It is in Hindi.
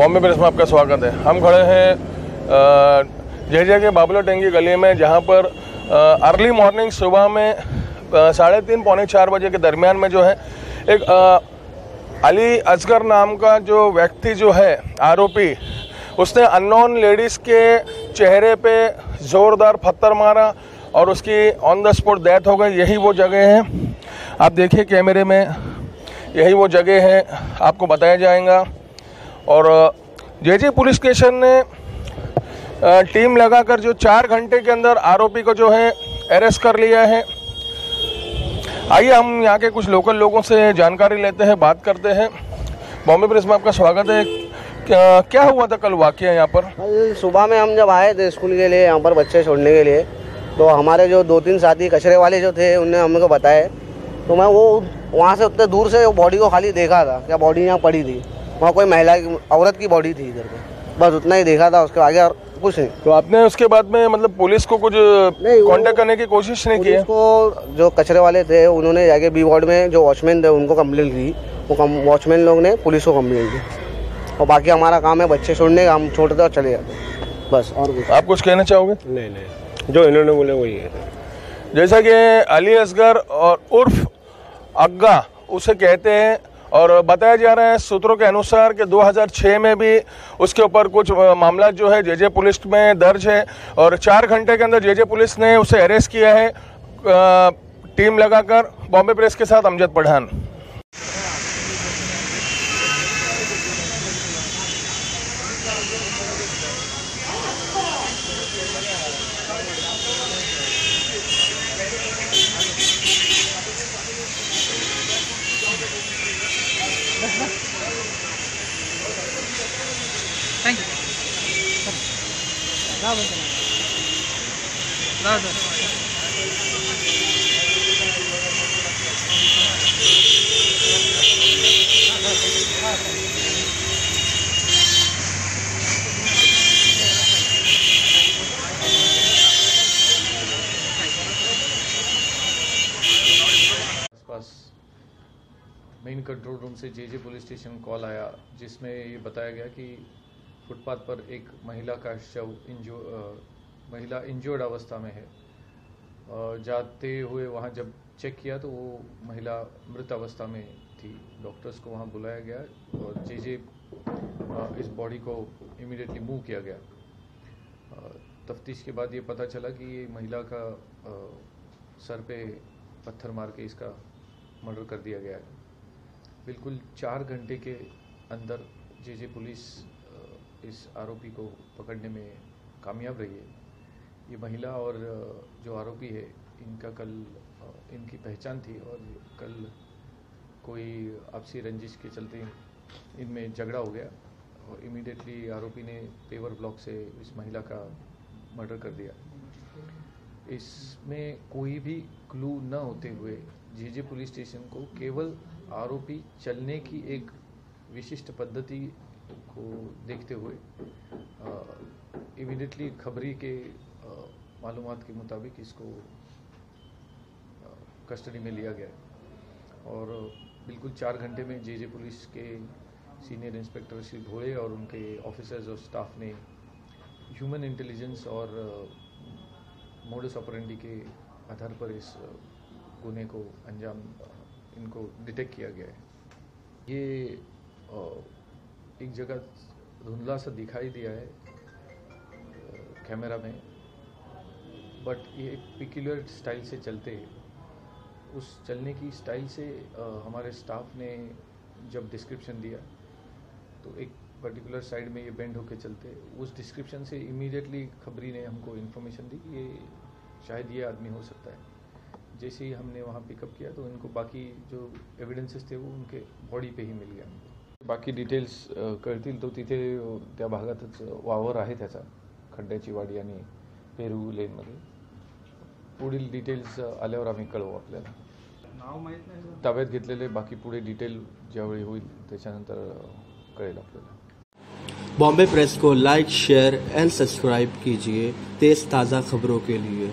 बॉम्बे प्रेस में आपका स्वागत है। हम खड़े हैं जय जय के बाबुला टेंगी गली में जहाँ पर अर्ली मॉर्निंग सुबह में साढ़े तीन पौने चार बजे के दरमियान में जो है एक अ, अली असगर नाम का जो व्यक्ति जो है आरोपी उसने अननोन लेडीज़ के चेहरे पे ज़ोरदार पत्थर मारा और उसकी ऑन द स्पॉट डेथ हो गई। यही वो जगह है। आप देखिए कैमरे में यही वो जगह है। आपको बताया जाएगा। और जे पुलिस स्टेशन ने टीम लगाकर जो चार घंटे के अंदर आरोपी को जो है अरेस्ट कर लिया है। आइए हम यहाँ के कुछ लोकल लोगों से जानकारी लेते हैं बात करते हैं। बॉम्बे प्रेस में आपका स्वागत है। क्या, क्या हुआ था कल वाकया यहाँ पर? सुबह में हम जब आए थे स्कूल के लिए यहाँ पर बच्चे छोड़ने के लिए तो हमारे जो दो तीन साथी कचरे वाले जो थे उनने हमको बताया। तो मैं वो वहाँ से उतने दूर से बॉडी को खाली देखा था क्या बॉडी यहाँ पड़ी थी। वहाँ कोई महिला की औरत की बॉडी थी इधर पे। बस उतना ही देखा था उसके आगे और कुछ नहीं। तो आपने उसके बाद में मतलब पुलिस को कुछ कांटेक्ट करने की कोशिश नहीं की? पुलिस है को जो कचरे वाले थे उन्होंने जाके बी वार्ड में जो वॉचमैन थे उनको कंप्लेंट की। वो वॉचमैन लोग ने पुलिस को कंप्लेंट की। और बाकी हमारा काम है बच्चे छोड़ने का हम छोड़ते और चले जाते। बस और कुछ आप कुछ कहना चाहोगे? नहीं नहीं। जो इन्होंने बोले वही है। जैसा कि अली असगर और उर्फ़ अग्गा उसे कहते हैं और बताया जा रहा है सूत्रों के अनुसार कि 2006 में भी उसके ऊपर कुछ मामला जो है, जेजे पुलिस में दर्ज है और चार घंटे के अंदर जेजे पुलिस ने उसे अरेस्ट किया है। टीम लगाकर, बॉम्बे प्रेस के साथ अमजद पठान आसपास मेन कंट्रोल रूम से J J police station call आया जिसमें ये बताया गया कि फुटपाथ पर एक महिला का शव इंजो महिला इंजोर्ड अवस्था में है। जाते हुए वहाँ जब चेक किया तो वो महिला मृत अवस्था में थी। डॉक्टर्स को वहाँ बुलाया गया और जे जे इस बॉडी को इमीडिएटली मूव किया गया। तफ्तीश के बाद ये पता चला कि ये महिला का सर पे पत्थर मार के इसका मर्डर कर दिया गया है। बिल्कुल चार घंटे के अंदर जे जे पुलिस इस आरोपी को पकड़ने में कामयाब रही है। ये महिला और जो आरोपी है, इनका कल इनकी पहचान थी और कल कोई आपसी रंजिश के चलते इनमें झगड़ा हो गया और इमीडिएटली आरोपी ने पेवर ब्लॉक से इस महिला का मर्डर कर दिया। इसमें कोई भी क्लू न होते हुए जेजे पुलिस स्टेशन को केवल आरोपी चलने की एक विशिष्ट पद्धति को देखते हुए इमीडिएटली खबरी के मालूम के मुताबिक इसको कस्टडी में लिया गया। और बिल्कुल चार घंटे में जे जे पुलिस के सीनियर इंस्पेक्टर श्री घोड़े और उनके ऑफिसर्स और स्टाफ ने ह्यूमन इंटेलिजेंस और मोडस ऑपरेंडी के आधार पर इस गुने को अंजाम इनको डिटेक्ट किया गया है। ये एक जगह धुंधला सा दिखाई दिया है कैमरा में। बट ये एक पिक्यूलर स्टाइल से चलते उस चलने की स्टाइल से हमारे स्टाफ ने जब डिस्क्रिप्शन दिया तो एक पर्टिकुलर साइड में ये बेंड होके चलते उस डिस्क्रिप्शन से इमीडिएटली खबरी ने हमको इन्फॉर्मेशन दी कि ये शायद ये आदमी हो सकता है। जैसे ही हमने वहाँ पिकअप किया तो इनको बाकी जो एविडेंसेस थे, वो उनके बॉडी पे ही मिल गया। हमको बाकी डिटेल्स कळतील. तो तिथे त्या भागातच वावर आहे त्याचा. खड्ड्याची वाडी आणि पेरू लेनमध्ये पुढील डिटेल्स आल्यावर आम्ही कळवू आपल्याला. ताब्यात घेतलेले बाकी पुढे डिटेल ज्यावेळी होईल त्याच्यानंतर कळेल आपल्याला. बॉम्बे प्रेस को लाइक शेयर एंड सब्सक्राइब कीजिए. तेज़ ताज़ा खबरों के लिए.